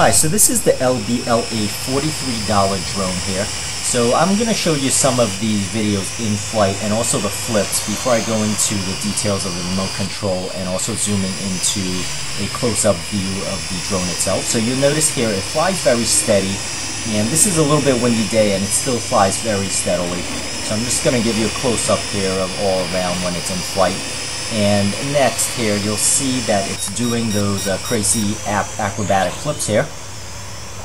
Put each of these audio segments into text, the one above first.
Hi, so this is the LBLA $43 drone here. So I'm going to show you some of these videos in flight and also the flips before I go into the details of the remote control and also zooming into a close-up view of the drone itself. So you'll notice here it flies very steady and this is a little bit windy day and it still flies very steadily. So I'm just going to give you a close-up here of all around when it's in flight. And next here, you'll see that it's doing those uh, crazy acrobatic flips here.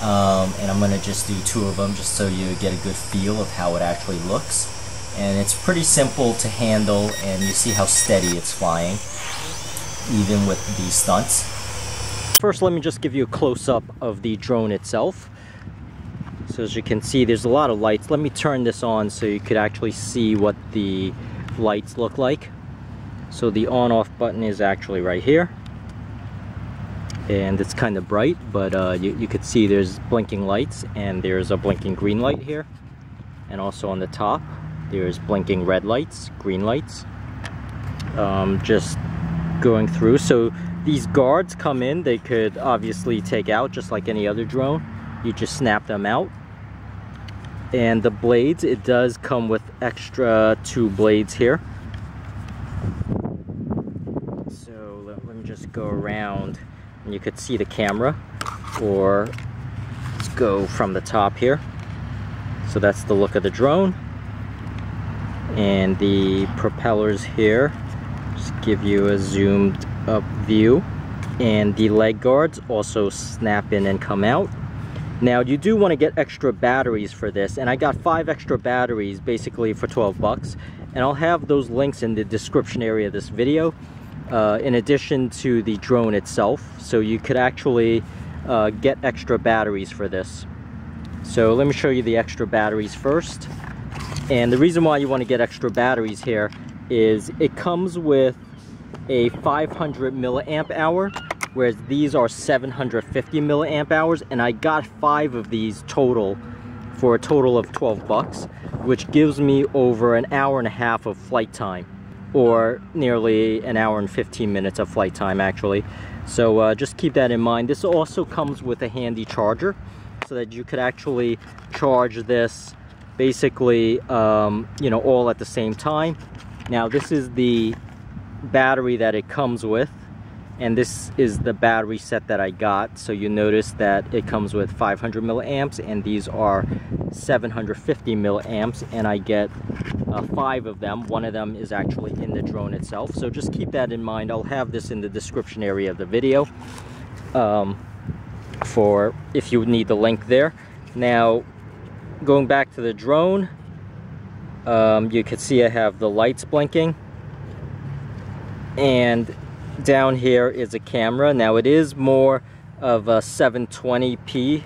Um, and I'm going to just do two of them just so you get a good feel of how it actually looks. And it's pretty simple to handle and you see how steady it's flying, even with these stunts. First, let me just give you a close-up of the drone itself. So as you can see, there's a lot of lights. Let me turn this on so you could actually see what the lights look like. So the on off button is actually right here. And it's kind of bright, but uh, you, you could see there's blinking lights and there's a blinking green light here. And also on the top, there's blinking red lights, green lights. Um, just going through. So these guards come in, they could obviously take out just like any other drone. You just snap them out and the blades it does come with extra two blades here so let, let me just go around and you could see the camera or let's go from the top here. So that's the look of the drone. And the propellers here just give you a zoomed up view. And the leg guards also snap in and come out. Now you do want to get extra batteries for this and I got five extra batteries basically for 12 bucks. And I'll have those links in the description area of this video uh, in addition to the drone itself. So you could actually uh, get extra batteries for this. So let me show you the extra batteries first. And the reason why you want to get extra batteries here is it comes with a 500 milliamp hour whereas these are 750 milliamp hours and I got five of these total for a total of 12 bucks which gives me over an hour and a half of flight time or nearly an hour and 15 minutes of flight time actually. So uh, just keep that in mind. This also comes with a handy charger so that you could actually charge this basically um, you know all at the same time. Now this is the battery that it comes with and this is the battery set that I got. So you notice that it comes with 500 milliamps and these are 750 milliamps and I get uh, five of them. One of them is actually in the drone itself. So just keep that in mind. I'll have this in the description area of the video um, for if you need the link there. Now going back to the drone um, you can see I have the lights blinking. And down here is a camera. Now it is more of a 720p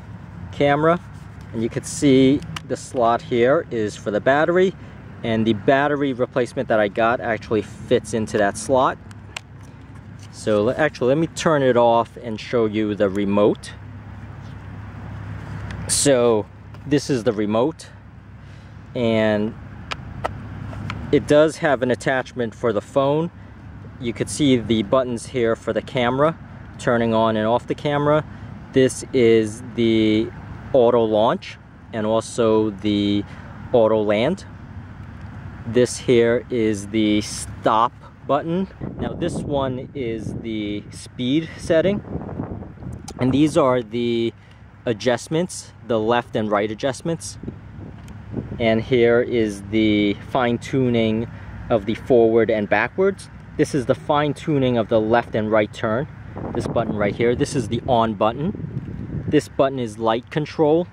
camera and you can see the slot here is for the battery and the battery replacement that I got actually fits into that slot. So actually let me turn it off and show you the remote. So this is the remote and it does have an attachment for the phone you could see the buttons here for the camera turning on and off the camera. This is the auto launch and also the auto land. This here is the stop button. Now this one is the speed setting. And these are the adjustments the left and right adjustments. And here is the fine-tuning of the forward and backwards this is the fine tuning of the left and right turn. This button right here. This is the on button. This button is light control.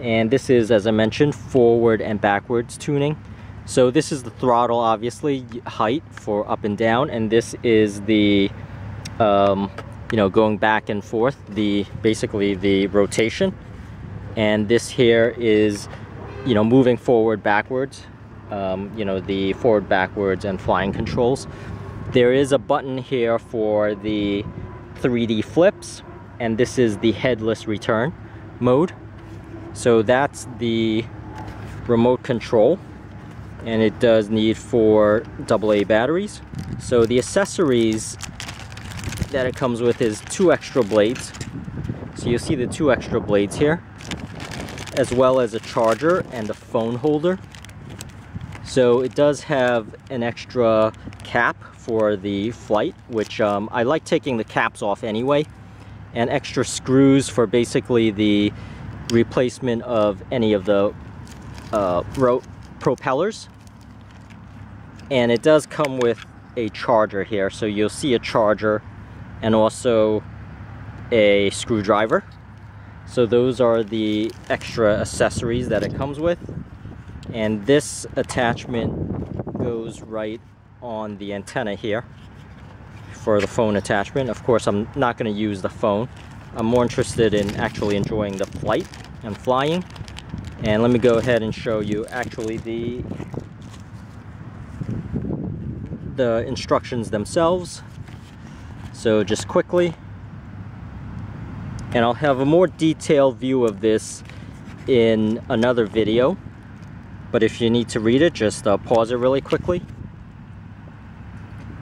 And this is, as I mentioned, forward and backwards tuning. So this is the throttle, obviously, height for up and down. And this is the, um, you know, going back and forth, the basically the rotation. And this here is, you know, moving forward, backwards. Um, you know, the forward, backwards, and flying controls. There is a button here for the 3D flips, and this is the headless return mode. So that's the remote control, and it does need four AA batteries. So the accessories that it comes with is two extra blades. So you'll see the two extra blades here, as well as a charger and a phone holder. So it does have an extra cap for the flight, which um, I like taking the caps off anyway, and extra screws for basically the replacement of any of the uh, propellers. And it does come with a charger here, so you'll see a charger and also a screwdriver. So those are the extra accessories that it comes with. And this attachment goes right on the antenna here for the phone attachment. Of course, I'm not going to use the phone. I'm more interested in actually enjoying the flight and flying. And let me go ahead and show you actually the the instructions themselves. So just quickly, and I'll have a more detailed view of this in another video. But if you need to read it, just uh, pause it really quickly.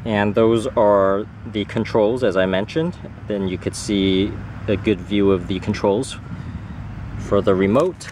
And those are the controls, as I mentioned. Then you could see a good view of the controls for the remote.